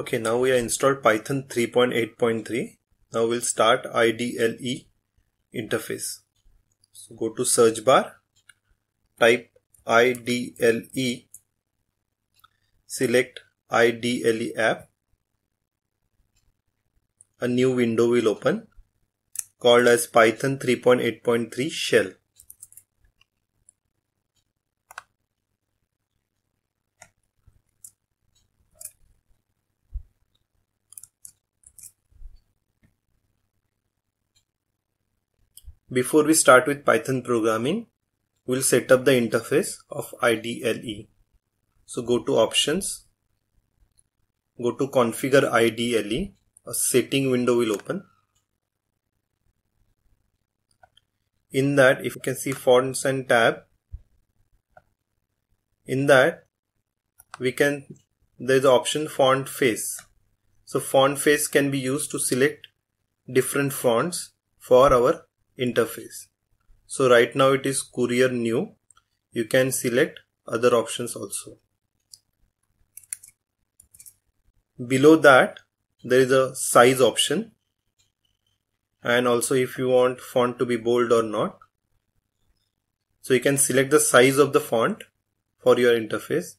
Okay, now we are installed Python 3.8.3. Now we'll start IDLE interface. So go to search bar, type IDLE, select IDLE app. A new window will open called as Python 3.8.3 shell. Before we start with Python programming, we'll set up the interface of IDLE. So go to options, go to configure IDLE, a setting window will open. In that, if you can see fonts and tab, in that we can, there is option font face. So font face can be used to select different fonts for our interface. So right now it is Courier new. You can select other options also. Below that there is a size option and also if you want font to be bold or not. So you can select the size of the font for your interface.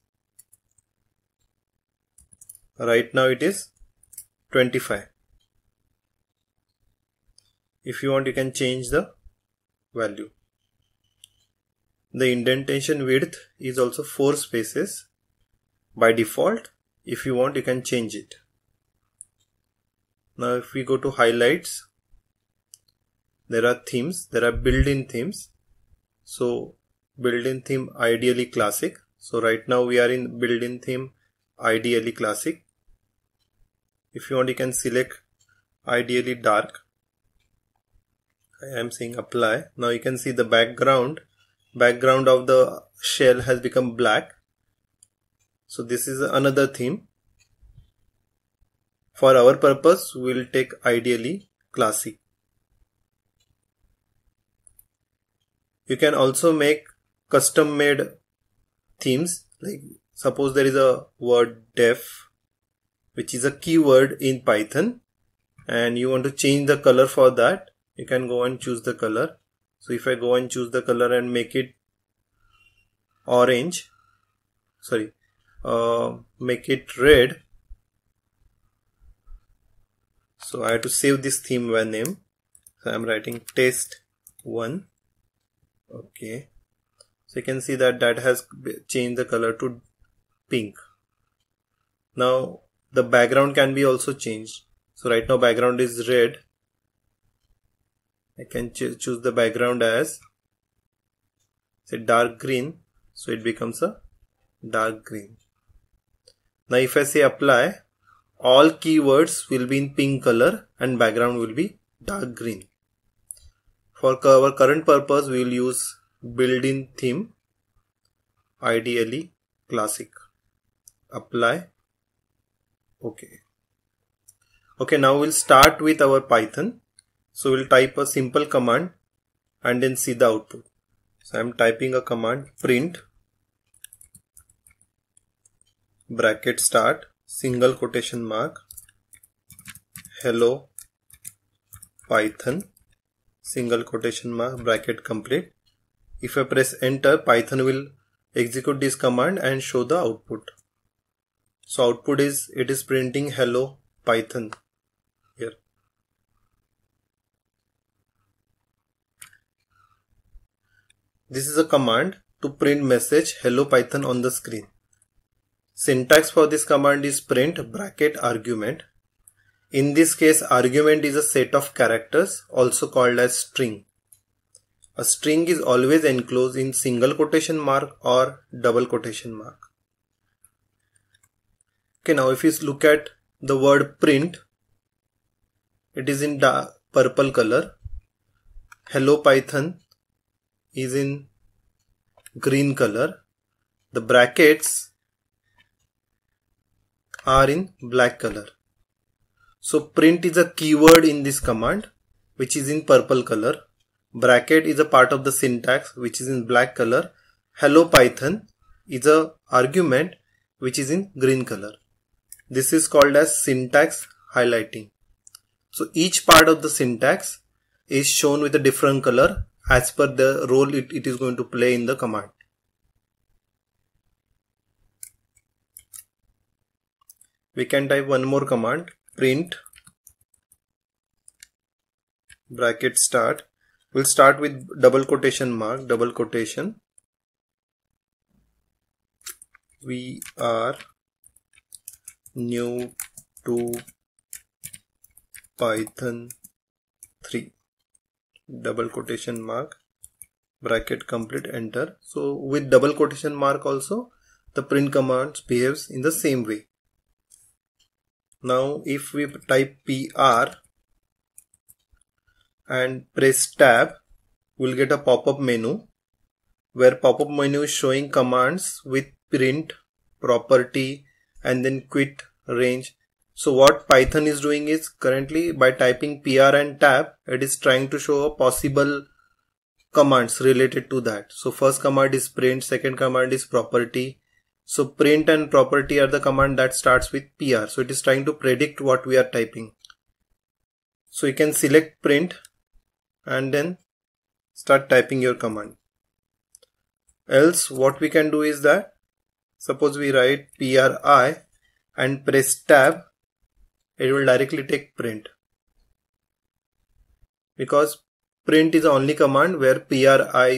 Right now it is 25 if you want you can change the value. The indentation width is also 4 spaces. By default if you want you can change it. Now if we go to highlights there are themes there are built-in themes. So built-in theme IDLE classic. So right now we are in built-in theme IDLE classic. If you want you can select IDLE dark I am saying apply. Now you can see the background. Background of the shell has become black. So this is another theme. For our purpose, we will take IDLE classic. You can also make custom made themes like suppose there is a word def which is a keyword in Python and you want to change the color for that you can go and choose the color. So if I go and choose the color and make it orange sorry uh, make it red. So I have to save this theme by name. So I'm writing test 1 okay. So you can see that that has changed the color to pink. Now the background can be also changed. So right now background is red I can ch choose the background as say dark green. So it becomes a dark green. Now if I say apply all keywords will be in pink color and background will be dark green. For our current purpose we will use built-in theme IDLE classic. Apply. Okay. Okay now we'll start with our python so we'll type a simple command and then see the output. So I'm typing a command print bracket start single quotation mark hello python single quotation mark bracket complete. If I press enter python will execute this command and show the output. So output is it is printing hello python here. This is a command to print message hello python on the screen. Syntax for this command is print bracket argument. In this case argument is a set of characters also called as string. A string is always enclosed in single quotation mark or double quotation mark. Okay now if you look at the word print it is in purple color. Hello Python is in green color. The brackets are in black color. So print is a keyword in this command which is in purple color. Bracket is a part of the syntax which is in black color. Hello Python is a argument which is in green color. This is called as syntax highlighting. So each part of the syntax is shown with a different color as per the role it, it is going to play in the command. We can type one more command print bracket start. We'll start with double quotation mark, double quotation. We are new to Python 3 double quotation mark bracket complete enter. So with double quotation mark also the print command behaves in the same way. Now if we type pr and press tab we'll get a pop-up menu where pop-up menu is showing commands with print property and then quit range so what Python is doing is currently by typing PR and tab, it is trying to show a possible commands related to that. So first command is print, second command is property. So print and property are the command that starts with PR. So it is trying to predict what we are typing. So you can select print and then start typing your command. Else what we can do is that suppose we write PRI and press tab it will directly take print. Because print is the only command where pri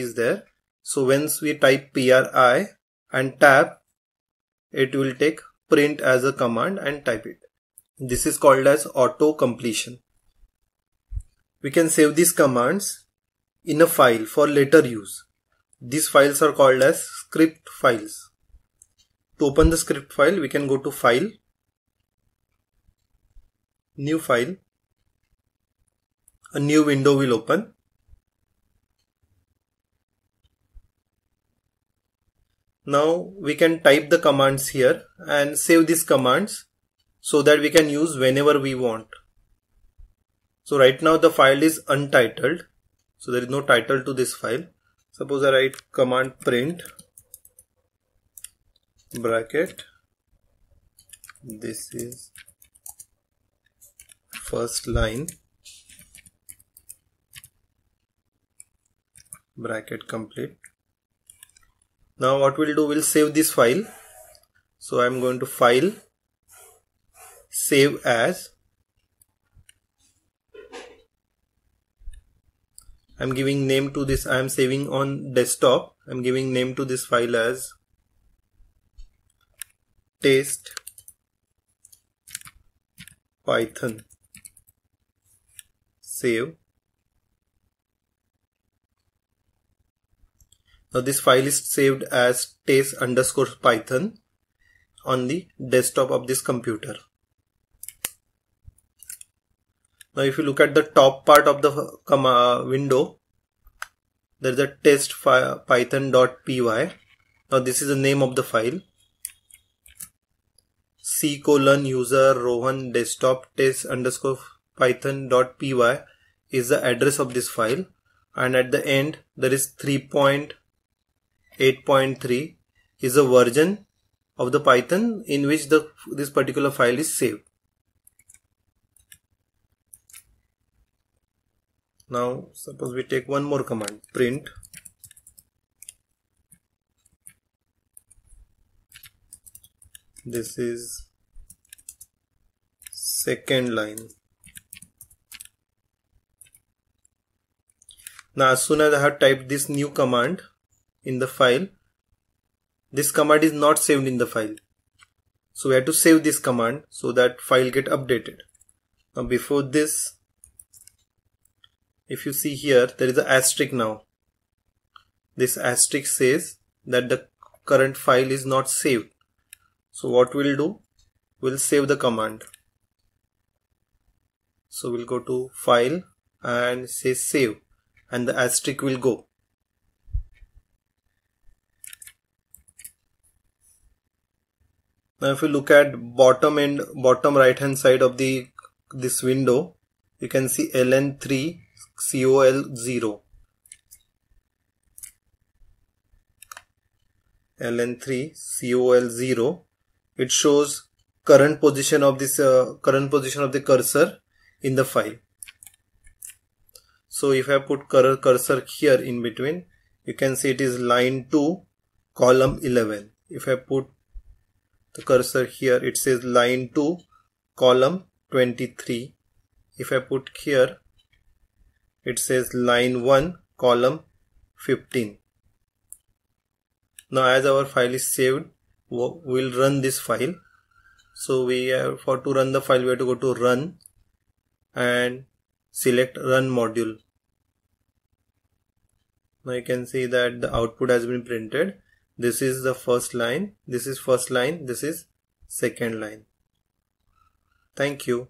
is there. So once we type pri and tab it will take print as a command and type it. This is called as auto completion. We can save these commands in a file for later use. These files are called as script files. To open the script file we can go to file new file a new window will open. Now we can type the commands here and save these commands so that we can use whenever we want. So right now the file is untitled. So there is no title to this file. Suppose I write command print bracket. This is first line bracket complete. Now what we'll do we'll save this file. So I'm going to file save as. I'm giving name to this I am saving on desktop. I'm giving name to this file as test python save now this file is saved as test underscore python on the desktop of this computer. Now if you look at the top part of the window there is a test python.py now this is the name of the file. C colon user rohan desktop test underscore python.py is the address of this file. And at the end there is 3.8.3 is a version of the python in which the this particular file is saved. Now suppose we take one more command print. This is second line Now as soon as I have typed this new command in the file, this command is not saved in the file. So we have to save this command so that file get updated. Now before this, if you see here, there is an asterisk now. This asterisk says that the current file is not saved. So what we'll do, we'll save the command. So we'll go to file and say save and the asterisk will go. Now if you look at bottom and bottom right hand side of the this window, you can see ln3 col0. ln3 col0 it shows current position of this uh, current position of the cursor in the file so if I put cursor here in between you can see it is line 2 column 11 if I put the cursor here it says line 2 column 23 if I put here it says line 1 column 15 now as our file is saved we'll run this file. So we have for to run the file we have to go to run and select run module now you can see that the output has been printed. This is the first line. This is first line. This is second line. Thank you